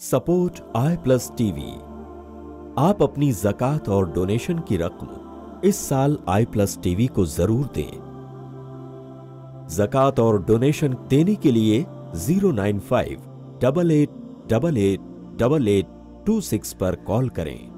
Support I plus TV. आप अपनी जक़ात और डोनेशन की रकम इस साल आई प्लस टीवी को ज़रूर दें। जक़ात और डोनेशन देने के लिए zero nine five double eight double eight double eight two six पर कॉल करें।